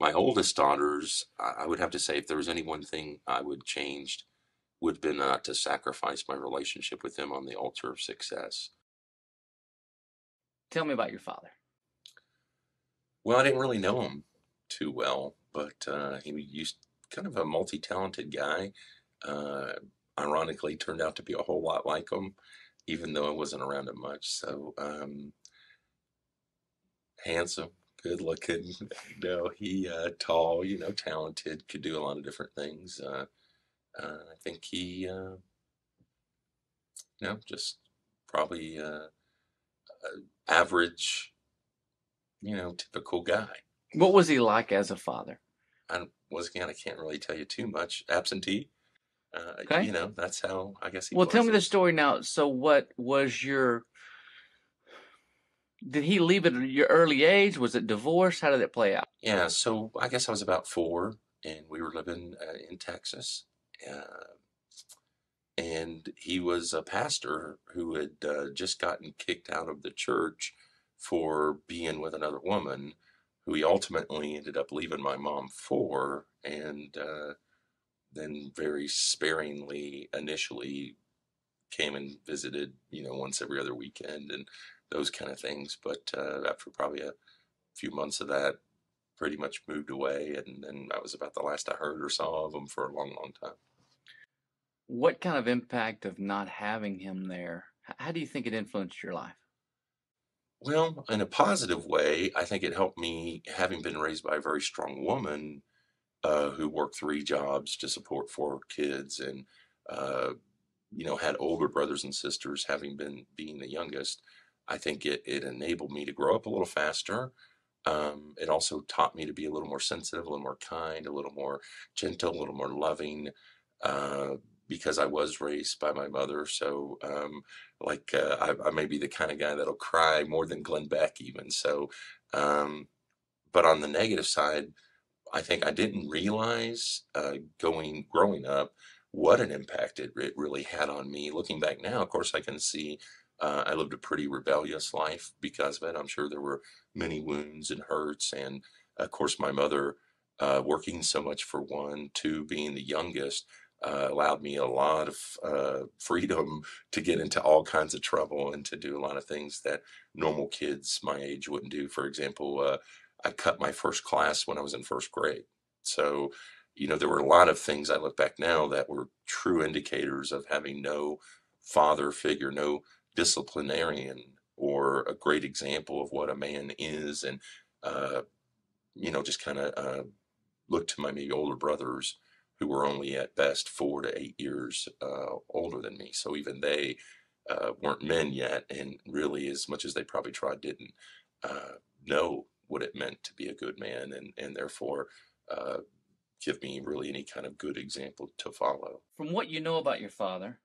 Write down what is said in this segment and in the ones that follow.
my oldest daughters, I, would have to say, if there was any one thing I would changed, would have been not to sacrifice my relationship with them on the altar of success. Tell me about your father. Well, I didn't really know him too well, but uh, he used kind of a multi-talented guy. Uh, ironically, turned out to be a whole lot like him, even though I wasn't around him much. So, um, handsome, good looking. You know, he uh, tall. You know, talented. Could do a lot of different things. Uh, uh, I think he, uh, you know, just probably uh, average. You know, typical guy. What was he like as a father? I once again, I can't really tell you too much. Absentee. Uh, Okay. You know, that's how I guess he. Well, tell was. me the story now. So, what was your? Did he leave at your early age? Was it divorce? How did it play out? Yeah, so I guess I was about four, and we were living uh, in Texas, uh, and he was a pastor who had uh, just gotten kicked out of the church for being with another woman, who he ultimately ended up leaving my mom for, and uh, then very sparingly initially came and visited, you know, once every other weekend and those kind of things. But uh, after probably a few months of that, pretty much moved away, and then that was about the last I heard or saw of him for a long, long time. What kind of impact of not having him there? How do you think it influenced your life? Well, in a positive way, I think it helped me, having been raised by a very strong woman uh, who worked three jobs to support four kids, and uh, you know had older brothers and sisters, having been being the youngest. I think it it enabled me to grow up a little faster. Um, it also taught me to be a little more sensitive, a little more kind, a little more gentle, a little more loving, uh, because I was raised by my mother. So, um, like, uh, I, I may be the kind of guy that'll cry more than Glenn Beck, even. So, um, but on the negative side, I think I didn't realize uh, going growing up what an impact it, it really had on me. Looking back now, of course, I can see uh, I lived a pretty rebellious life because of it. I'm sure there were many wounds and hurts, and of course, my mother uh, working so much for one, two being the youngest. Uh, allowed me a lot of uh, freedom to get into all kinds of trouble and to do a lot of things that normal kids my age wouldn't do. For example, uh, I cut my first class when I was in first grade. So, you know, there were a lot of things I look back now that were true indicators of having no father figure, no disciplinarian or a great example of what a man is. And, uh, you know, just kind of uh, look to my maybe older brothers who were only at best four to eight years uh, older than me. So even they uh, weren't men yet. And really, as much as they probably tried, didn't uh, know what it meant to be a good man and, and therefore uh, give me really any kind of good example to follow. From what you know about your father,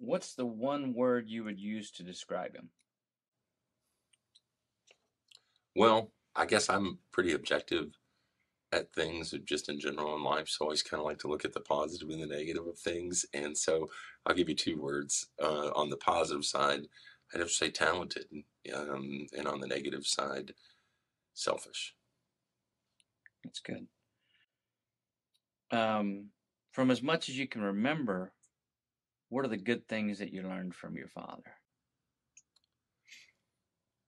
what's the one word you would use to describe him? Well, I guess I'm pretty objective at things just in general in life. So I always kind of like to look at the positive and the negative of things. And so I'll give you two words. Uh, on the positive side, I'd have to say talented. Um, and on the negative side, selfish. That's good. Um, from as much as you can remember, what are the good things that you learned from your father?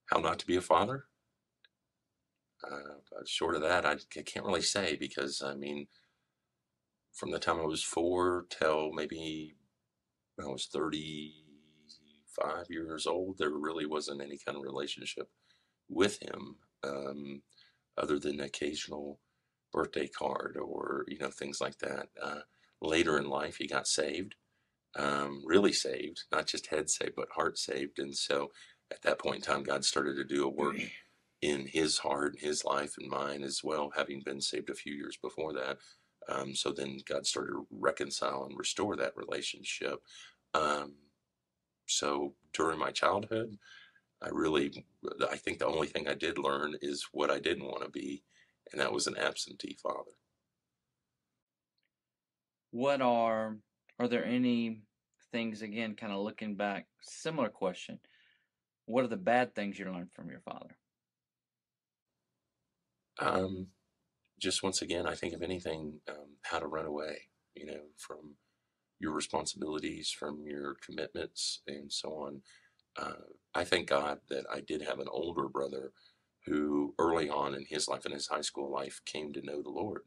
How not to be a father? Uh, short of that, I, can't really say because I mean, from the time I was four till maybe I was 35 years old, there really wasn't any kind of relationship with him um, other than occasional birthday card or, you know, things like that. Uh, later in life, he got saved, um, really saved, not just head saved, but heart saved. And so at that point in time, God started to do a work in his heart, his life, and mine as well, having been saved a few years before that. Um, so then God started to reconcile and restore that relationship. Um, so during my childhood, I really, I think the only thing I did learn is what I didn't want to be, and that was an absentee father. What are are there any things again kind of looking back similar question what are the bad things you learned from your father Um, just once again, I think of anything, um, how to run away, you know, from your responsibilities, from your commitments, and so on. Uh, I thank God that I did have an older brother who, early on in his life, in his high school life, came to know the Lord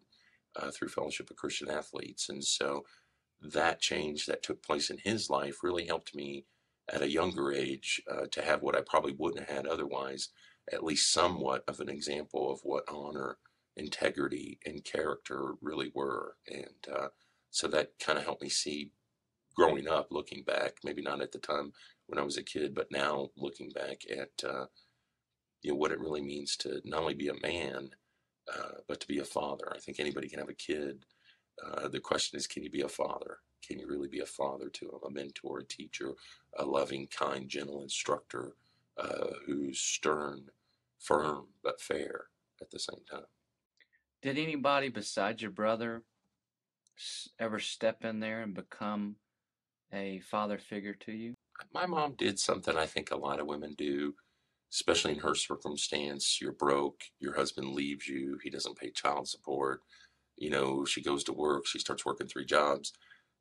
uh, through Fellowship of Christian Athletes. And so that change that took place in his life really helped me at a younger age uh, to have what I probably wouldn't have had otherwise, at least somewhat of an example of what honor, integrity, and character really were. And uh, so that kind of helped me see growing up, looking back, maybe not at the time when I was a kid, but now looking back at uh, you know what it really means to not only be a man, uh, but to be a father. I think anybody can have a kid. Uh, the question is, can you be a father? Can you really be a father to them? A mentor, a teacher, a loving, kind, gentle instructor uh, who's stern, firm, but fair at the same time. Did anybody besides your brother ever step in there and become a father figure to you? My mom did something I think a lot of women do especially in her circumstance, you're broke, your husband leaves you, he doesn't pay child support, you know, she goes to work, she starts working three jobs,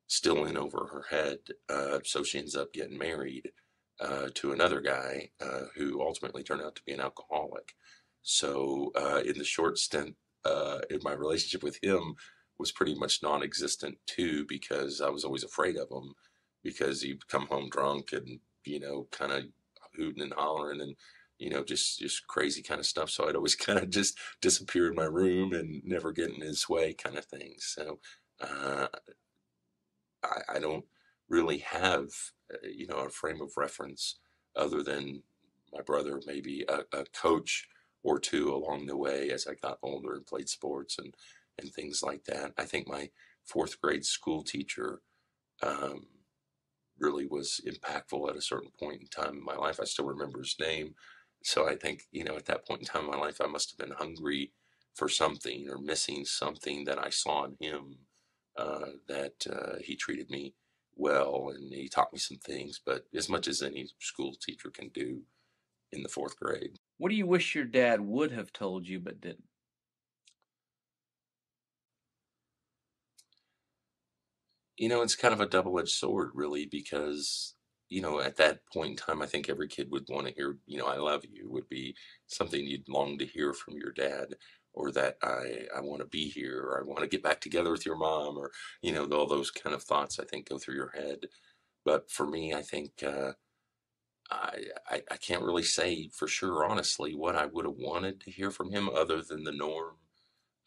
still in over her head. Uh, so she ends up getting married uh, to another guy uh, who ultimately turned out to be an alcoholic. So uh, in the short stint uh, in my relationship with him was pretty much non-existent too, because I was always afraid of him because he'd come home drunk and, you know, kind of hooting and hollering and you know just just crazy kind of stuff so i'd always kind of just disappear in my room and never get in his way kind of thing so uh, I, I don't really have uh, you know a frame of reference other than my brother maybe a, a, coach or two along the way as i got older and played sports and and things like that i think my fourth grade school teacher um, really was impactful at a certain point in time in my life. I still remember his name. So I think, you know, at that point in time in my life, I must have been hungry for something or missing something that I saw in him uh, that uh, he treated me well and he taught me some things, but as much as any school teacher can do in the fourth grade. What do you wish your dad would have told you but didn't? you know, it's kind of a double-edged sword, really, because you know, at that point in time, I think every kid would want to hear, you know, "I love you" would be something you'd long to hear from your dad, or that I I want to be here, or I want to get back together with your mom, or you know, all those kind of thoughts I think go through your head. But for me, I think uh, I, I I can't really say for sure, honestly, what I would have wanted to hear from him, other than the norm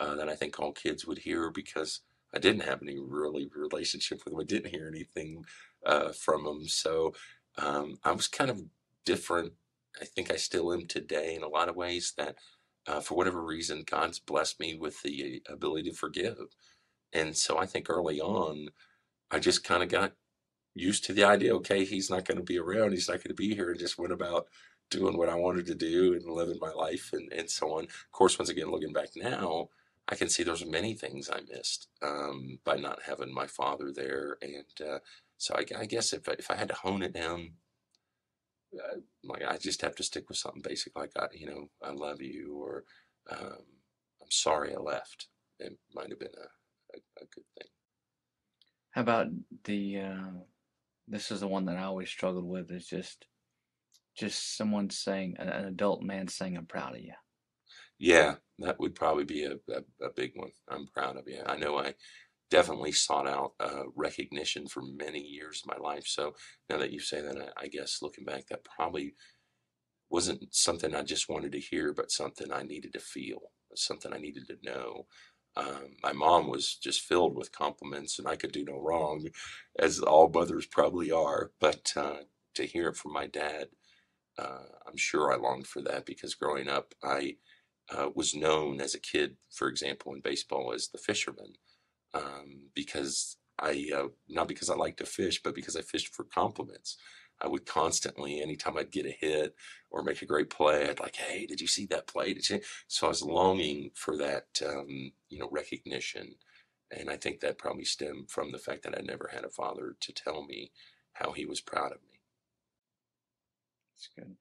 uh, that I think all kids would hear, because I didn't have any really relationship with him. I didn't hear anything uh, from him. So um, I was kind of different. I think I still am today in a lot of ways that uh, for whatever reason, God's blessed me with the ability to forgive. And so I think early on, I just kind of got used to the idea, okay, he's not going to be around. He's not going to be here and just went about doing what I wanted to do and living my life and, and so on. Of course, once again, looking back now, I can see there's many things I missed um, by not having my father there, and uh, so I, I, guess if I, if I had to hone it down, uh, like I just have to stick with something basic like I, you know, I love you, or um, I'm sorry I left. It might have been a, a, a good thing. How about the? Uh, this is the one that I always struggled with. Is just, just someone saying, an adult man saying, "I'm proud of you." Yeah, that would probably be a, a, a, big one. I'm proud of you. I know I definitely sought out uh, recognition for many years of my life. So now that you say that, I, I, guess looking back, that probably wasn't something I just wanted to hear, but something I needed to feel, something I needed to know. Um, my mom was just filled with compliments, and I could do no wrong, as all mothers probably are. But uh, to hear it from my dad, uh, I'm sure I longed for that because growing up, I uh, was known as a kid, for example, in baseball as the fisherman, um, because I uh, not because I liked to fish, but because I fished for compliments. I would constantly, anytime I'd get a hit or make a great play, I'd like, "Hey, did you see that play?" So I was longing for that, um, you know, recognition, and I think that probably stemmed from the fact that I never had a father to tell me how he was proud of me. That's good.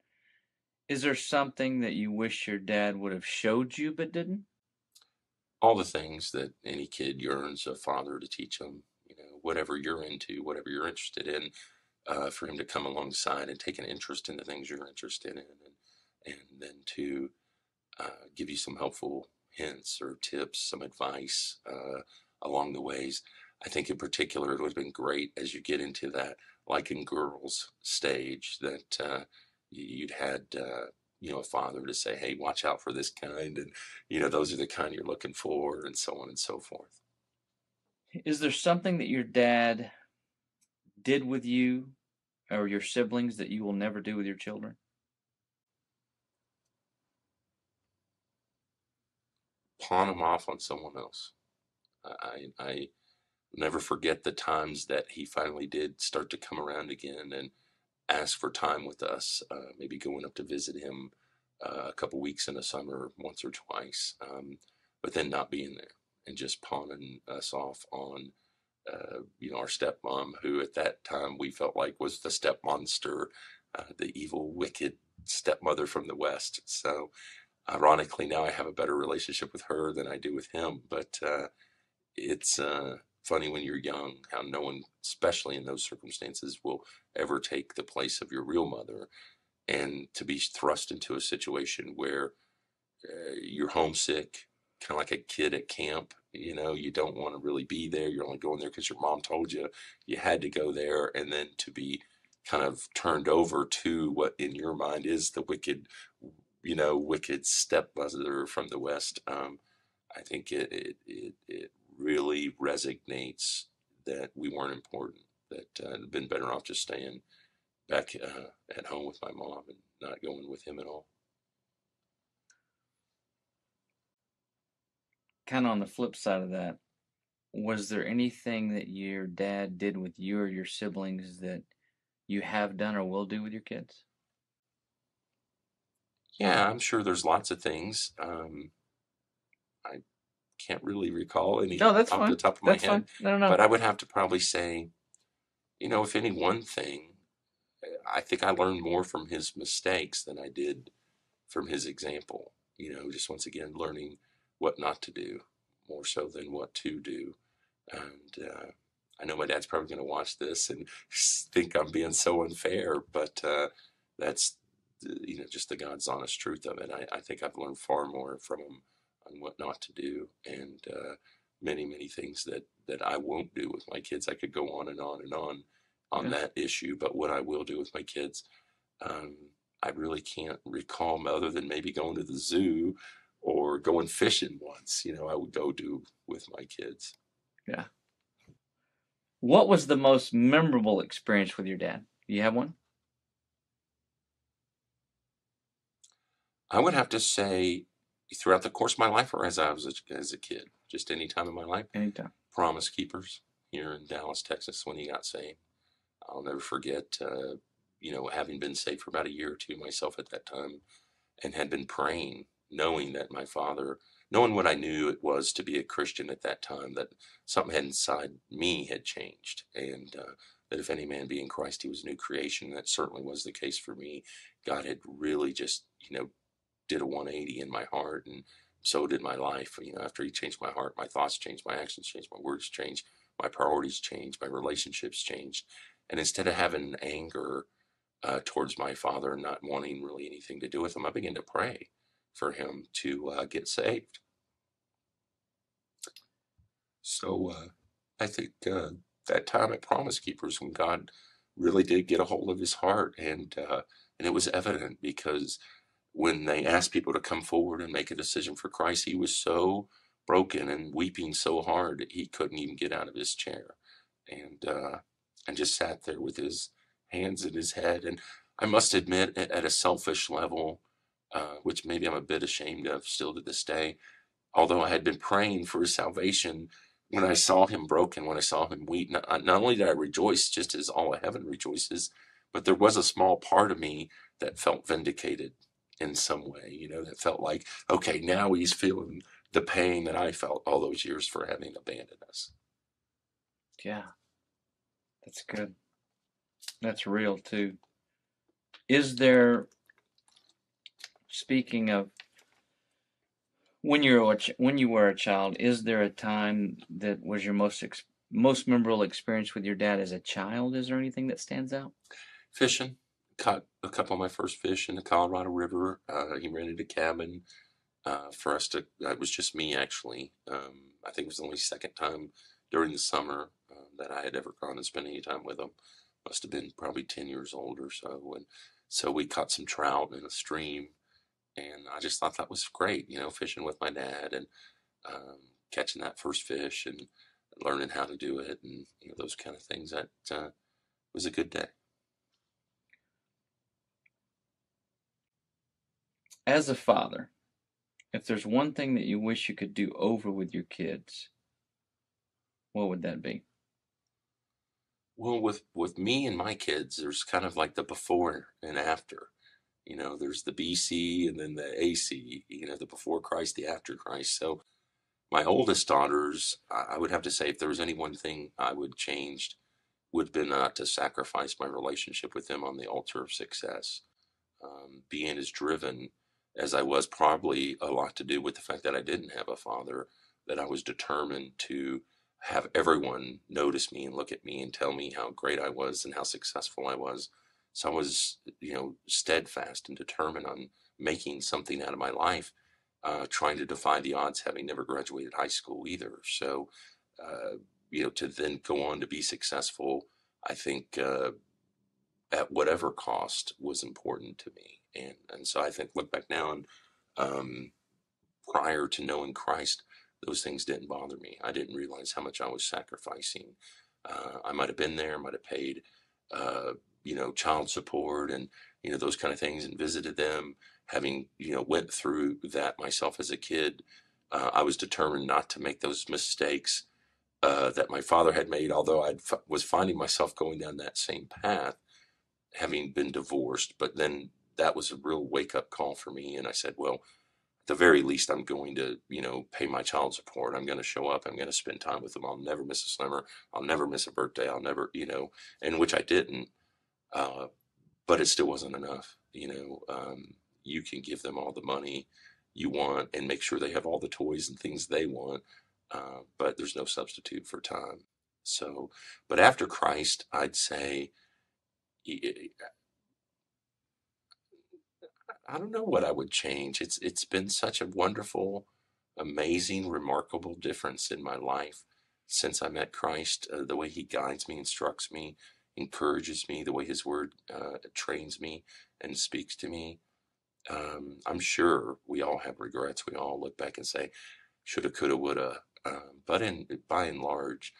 Is there something that you wish your dad would have showed you but didn't? All the things that any kid yearns a father to teach them. You know, whatever you're into, whatever you're interested in, uh, for him to come alongside and take an interest in the things you're interested in, and and then to uh, give you some helpful hints or tips, some advice uh, along the ways. I think in particular it would have been great as you get into that like in girls stage that uh, you'd had uh, you know a father to say hey watch out for this kind and you know those are the kind you're looking for and so on and so forth Is there something that your dad did with you or your siblings that you will never do with your children? pawn them off on someone else I, I never forget the times that he finally did start to come around again and ask for time with us, uh, maybe going up to visit him uh, a couple weeks in the summer, once or twice, um, but then not being there and just pawning us off on, uh, you know, our stepmom, who at that time we felt like was the step monster, uh, the evil, wicked stepmother from the West. So, ironically, now I have a better relationship with her than I do with him, but uh, it's uh, funny when you're young how no one, especially in those circumstances, will ever take the place of your real mother. And to be thrust into a situation where uh, you're homesick, kind of like a kid at camp, you know, you don't want to really be there. You're only going there because your mom told you you had to go there. And then to be kind of turned over to what in your mind is the wicked, you know, wicked stepmother from the West. Um, I think it, it, it, it really resonates that we weren't important, that uh, I'd been better off just staying back uh, at home with my mom and not going with him at all. Kind of on the flip side of that, was there anything that your dad did with you or your siblings that you have done or will do with your kids? Yeah, I'm sure there's lots of things. Um, I can't really recall any No, that's off the fine. top of my That's head, fine. No, no, but. I would have to probably say, you know, if any one thing, uh, I think I learned more from his mistakes than I did from his example. You know, just once again learning what not to do more so than what to do. And uh, I know my dad's probably going to watch this and think I'm being so unfair, but uh, that's you know just the God's honest truth of it. I, I think I've learned far more from him on what not to do and uh, many many things that that I won't do with my kids. I could go on and on and on on Yeah. that issue, but what I will do with my kids, um, I really can't recall other than maybe going to the zoo or going fishing once. You know, I would go do with my kids. Yeah. What was the most memorable experience with your dad? You have one? I would have to say throughout the course of my life or as I was a, as a kid, just any time in my life, Anytime. Promise Keepers here in Dallas, Texas, when he got saved. I'll never forget, uh, you know, having been saved for about a year or two myself at that time and had been praying, knowing that my father, knowing what I knew it was to be a Christian at that time, that something had inside me had changed. And uh, that if any man be in Christ, he was a new creation. That certainly was the case for me. God had really just, you know, did a 180 in my heart and so did my life. You know, after he changed my heart, my thoughts changed, my actions changed, my words changed, my priorities changed, my relationships changed. And instead of having anger uh, towards my father and not wanting really anything to do with him, I began to pray for him to uh, get saved. So uh, I think uh, that time at Promise Keepers, when God really did get a hold of his heart, and uh, and it was evident because when they asked people to come forward and make a decision for Christ, he was so broken and weeping so hard that he couldn't even get out of his chair, and uh, and just sat there with his hands in his head. And I must admit, at, a selfish level, uh, which maybe I'm a bit ashamed of still to this day, although I had been praying for his salvation, when I saw him broken, when I saw him weep, not, not only did I rejoice just as all of heaven rejoices, but there was a small part of me that felt vindicated in some way, you know, that felt like, okay, now he's feeling the pain that I felt all those years for having abandoned us. Yeah. That's good. That's real too. Is there, speaking of When you were a ch- when you were a child, is there a time that was your most ex- most memorable experience with your dad as a child? Is there anything that stands out? Fishing. Caught a couple of my first fish in the Colorado River. Uh, he rented a cabin uh, for us to. It was just me actually. Um, I think it was the only second time during the summer uh, that I had ever gone and spent any time with him. Must have been probably ten years old or so, and so we caught some trout in a stream, and I just thought that was great. You know, fishing with my dad and um, catching that first fish and learning how to do it, and you know those kind of things. That uh, was a good day. As a father, if there's one thing that you wish you could do over with your kids, what would that be? Well, with with me and my kids, there's kind of like the before and after. You know, there's the BC and then the AC. You know, the before Christ, the after Christ. So my oldest daughters, I would have to say, if there was any one thing I would change, would been not to sacrifice my relationship with them on the altar of success. Um, being as driven as I was, probably a lot to do with the fact that I didn't have a father, that I was determined to have everyone notice me and look at me and tell me how great I was and how successful I was. So I was, you know, steadfast and determined on making something out of my life, uh, trying to defy the odds, having never graduated high school either. So, uh, you know, to then go on to be successful, I think uh, at whatever cost was important to me. And and so I think look back now and um, prior to knowing Christ, those things didn't bother me. I didn't realize how much I was sacrificing. Uh, I might have been there, might have paid, uh, you know, child support and you know those kind of things, and visited them. Having you know went through that myself as a kid, uh, I was determined not to make those mistakes uh, that my father had made. Although I was finding myself going down that same path, having been divorced, but then that was a real wake up call for me. And I said, well, at the very least, I'm going to, you know, pay my child support. I'm going to show up. I'm going to spend time with them. I'll never miss a summer. I'll never miss a birthday. I'll never, you know, and which I didn't. Uh, but it still wasn't enough. You know, um, you can give them all the money you want and make sure they have all the toys and things they want. Uh, but there's no substitute for time. So, but after Christ, I'd say, I don't know what I would change. It's it's been such a wonderful, amazing, remarkable difference in my life since I met Christ. Uh, the way He guides me, instructs me, encourages me, the way His Word uh, trains me and speaks to me. Um, I'm sure we all have regrets. We all look back and say, "Shoulda, coulda, woulda." Uh, but in by and large,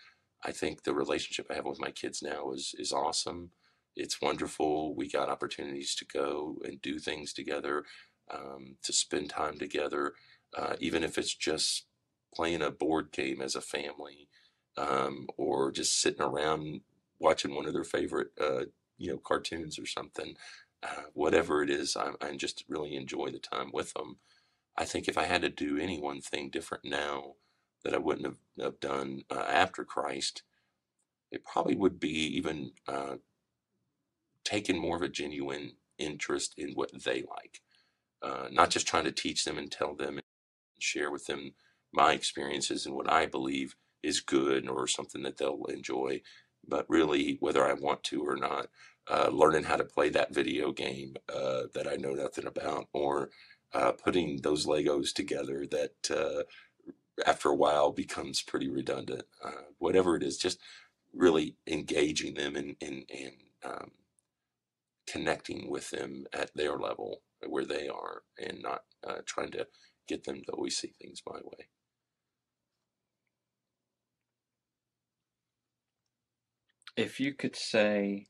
I think the relationship I have with my kids now is is awesome it's wonderful. We got opportunities to go and do things together, um, to spend time together, uh, even if it's just playing a board game as a family, um, or just sitting around watching one of their favorite, uh, you know, cartoons or something. Uh, whatever it is, I, I just really enjoy the time with them. I think if I had to do any one thing different now that I wouldn't have, have done uh, after Christ, it probably would be even uh, taken more of a genuine interest in what they like, uh, not just trying to teach them and tell them and share with them my experiences and what I believe is good or something that they'll enjoy, but really whether I want to or not, uh, learning how to play that video game uh, that I know nothing about, or uh, putting those Legos together that uh, after a while becomes pretty redundant. Uh, whatever it is, just really engaging them and and and um, connecting with them at their level where they are and not uh, trying to get them to always see things my way. If you could say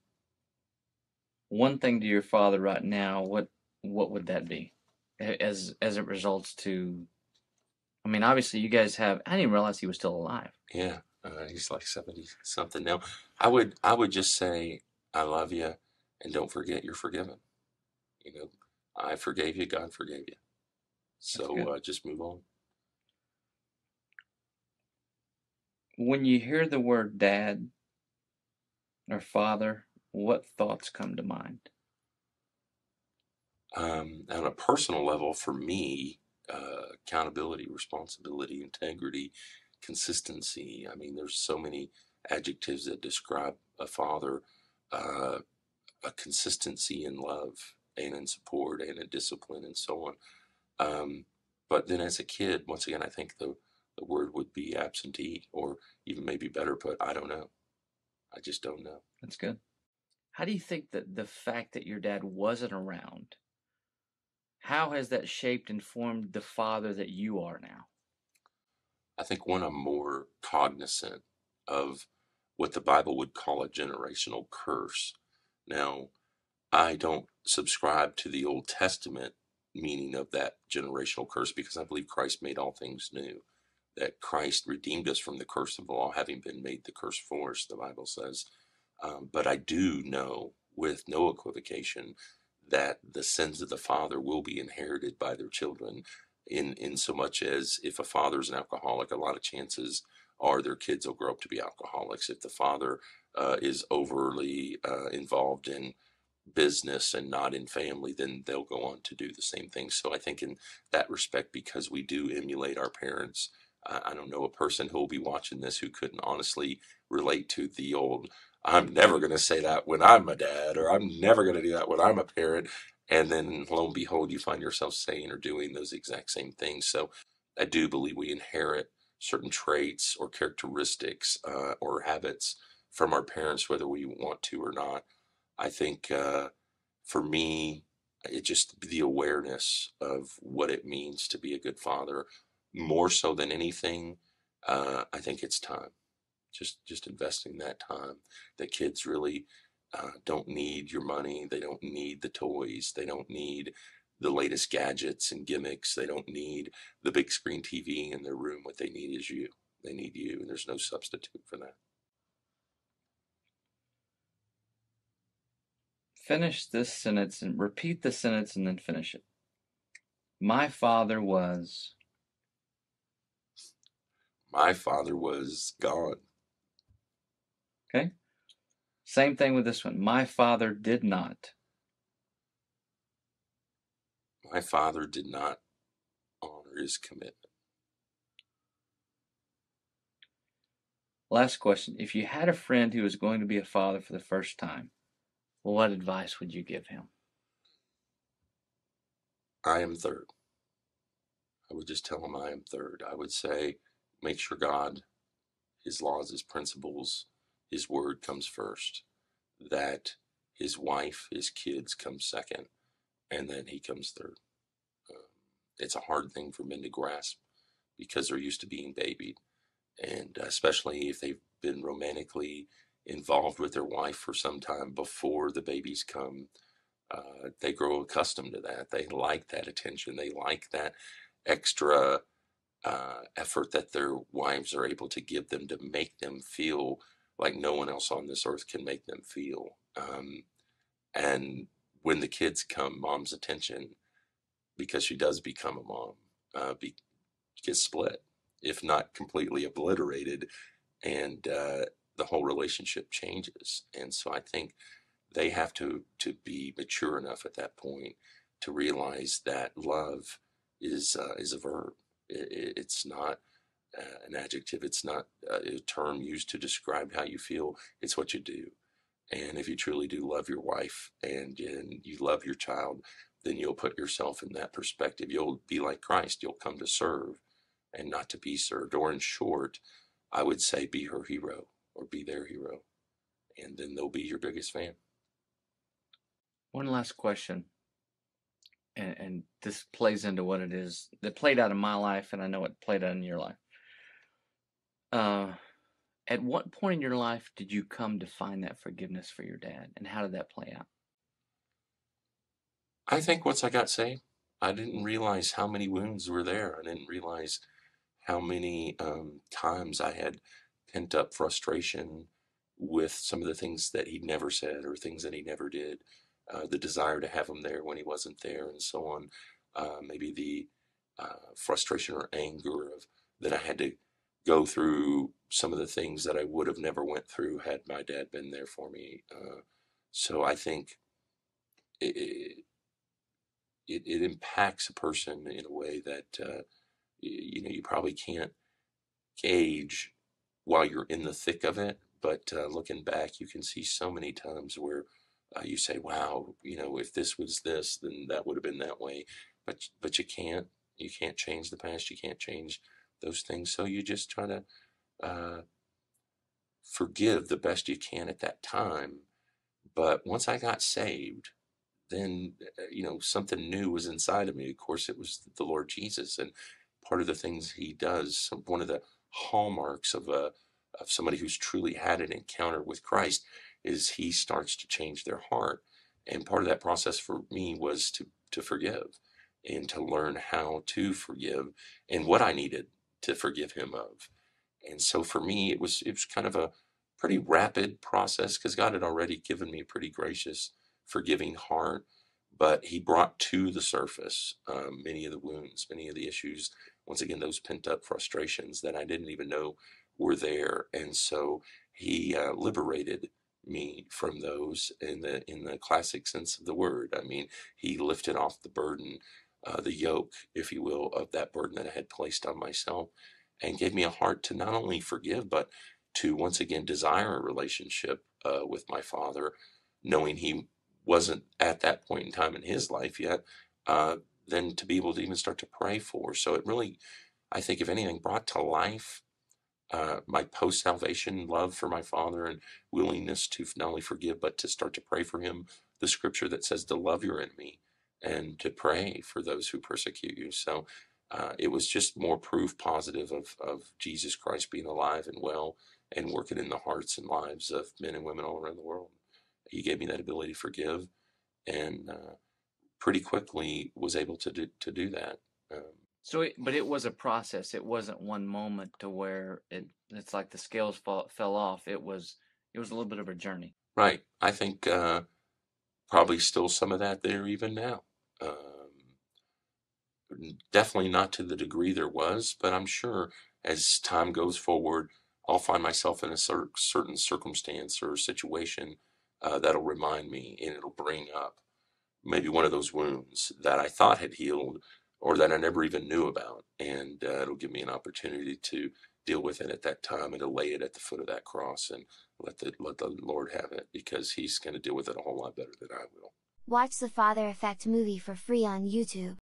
one thing to your father right now, what what would that be? As as it results to, I mean, obviously you guys have. I didn't realize he was still alive. Yeah, uh, he's like seventy something now. I would I would just say I love you and don't forget you're forgiven. You know, I forgave you, God forgave you. So uh, just move on. When you hear the word dad or father, what thoughts come to mind? Um, on a personal level, for me, uh, accountability, responsibility, integrity, consistency. I mean, there's so many adjectives that describe a father. Uh, a consistency in love and in support and in discipline and so on. Um, but then as a kid, once again, I think the, the word would be absentee or even maybe better put, I don't know. I just don't know. That's good. How do you think that the fact that your dad wasn't around, how has that shaped and formed the father that you are now? I think one, I'm more cognizant of what the Bible would call a generational curse. Now, I don't subscribe to the Old Testament meaning of that generational curse because I believe Christ made all things new. That Christ redeemed us from the curse of the law, having been made the curse for us, the Bible says. Um, but I do know with no equivocation that the sins of the father will be inherited by their children in in so much as if a father is an alcoholic a lot of chances are their kids will grow up to be alcoholics if the father uh, is overly uh, involved in business and not in family, then they'll go on to do the same thing. So I think in that respect, because we do emulate our parents, uh, I don't know a person who will be watching this who couldn't honestly relate to the old. I'm never going to say that when I'm a dad, or I'm never going to do that when I'm a parent. And then lo and behold, you find yourself saying or doing those exact same things. So I do believe we inherit certain traits or characteristics uh, or habits from our parents, whether we want to or not. I think uh, for me, it just the awareness of what it means to be a good father, more so than anything. Uh, I think it's time. Just just investing that time. That kids really uh, don't need your money. They don't need the toys. They don't need the latest gadgets and gimmicks. They don't need the big screen TV in their room. What they need is you. They need you, and there's no substitute for that. Finish this sentence and repeat the sentence and then finish it. My father was. My father was gone. Okay. Same thing with this one. My father did not. My father did not honor his commitment. Last question. If you had a friend who was going to be a father for the first time, what advice would you give him? I am third. I would just tell him I am third. I would say, make sure God, His laws, His principles, His word comes first. That His wife, His kids come second, and then He comes third. Um, it's a hard thing for men to grasp because they're used to being babied, and especially if they've been romantically involved with their wife for some time before the babies come. Uh, they grow accustomed to that. They like that attention. They like that extra uh, effort that their wives are able to give them to make them feel like no one else on this earth can make them feel. Um, and when the kids come, mom's attention, because she does become a mom, uh, be, gets split, if not completely obliterated. And uh, the whole relationship changes. And so I think they have to to be mature enough at that point to realize that love is uh, is a verb. It, it's not uh, an adjective. It's not a term used to describe how you feel. It's what you do. And if you truly do love your wife and, and you love your child, then you'll put yourself in that perspective. You'll be like Christ. You'll come to serve and not to be served. Or in short, I would say be her hero or be their hero. And then they'll be your biggest fan. One last question. And, and this plays into what it is that played out in my life, and I know it played out in your life. Uh, at what point in your life did you come to find that forgiveness for your dad, and how did that play out? I think once I got saved, I didn't realize how many wounds were there. I didn't realize how many um, times I had pent up frustration with some of the things that he'd never said or things that he never did, uh, the desire to have him there when he wasn't there, and so on. Uh, maybe the uh, frustration or anger of that I had to go through some of the things that I would have never went through had my dad been there for me. Uh, so I think it, it, it impacts a person in a way that uh, you know you probably can't gauge while you're in the thick of it. But uh, looking back, you can see so many times where uh, you say, "Wow, you know, if this was this, then that would have been that way." But but you can't you can't change the past. You can't change those things. So you just try to uh, forgive the best you can at that time. But once I got saved, then uh, you know something new was inside of me. Of course, it was the Lord Jesus, and part of the things He does, one of the hallmarks of a of somebody who's truly had an encounter with Christ, is He starts to change their heart. And part of that process for me was to to forgive and to learn how to forgive and what I needed to forgive Him of. And so for me, it was it was kind of a pretty rapid process because God had already given me a pretty gracious, forgiving heart. But He brought to the surface um, many of the wounds, many of the issues. Once again, those pent up frustrations that I didn't even know were there, and so He uh, liberated me from those in the in the classic sense of the word. I mean, He lifted off the burden, uh, the yoke, if you will, of that burden that I had placed on myself and gave me a heart to not only forgive, but to once again desire a relationship uh, with my father, knowing he wasn't at that point in time in his life yet, uh, then to be able to even start to pray for. So it really, I think, if anything, brought to life uh, my post salvation love for my father and willingness to not only forgive, but to start to pray for him. The scripture that says to love your enemy and to pray for those who persecute you. So uh, it was just more proof positive of, of Jesus Christ being alive and well and working in the hearts and lives of men and women all around the world. He gave me that ability to forgive and uh, pretty quickly was able to do, to do that. Um, so, it, but it was a process. It wasn't one moment to where it it's like the scales fall, fell off. It was it was a little bit of a journey. Right. I think uh, probably still some of that there even now. Um, definitely not to the degree there was, but I'm sure as time goes forward, I'll find myself in a cer- certain circumstance or situation uh, that'll remind me and it'll bring up maybe one of those wounds that I thought had healed or that I never even knew about. And uh, it'll give me an opportunity to deal with it at that time and to lay it at the foot of that cross and let the, let the Lord have it because He's going to deal with it a whole lot better than I will. Watch the Father Effect movie for free on YouTube.